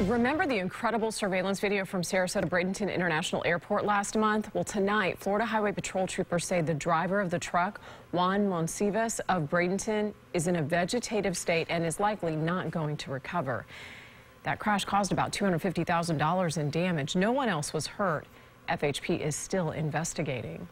Remember the incredible surveillance video from Sarasota Bradenton International Airport last month? Well, tonight, Florida Highway Patrol troopers say the driver of the truck, Juan Monsivas of Bradenton, is in a vegetative state and is likely not going to recover. That crash caused about $250,000 in damage. No one else was hurt. FHP is still investigating.